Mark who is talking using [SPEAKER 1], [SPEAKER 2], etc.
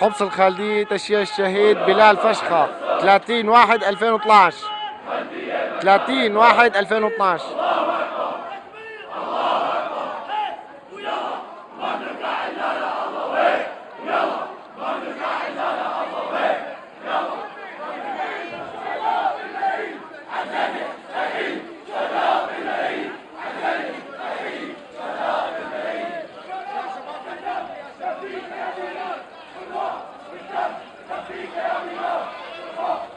[SPEAKER 1] حبس الخالدية تشييع الشهيد بلال فشخة. 30 واحد 2012 30 واحد 2012
[SPEAKER 2] Thank you.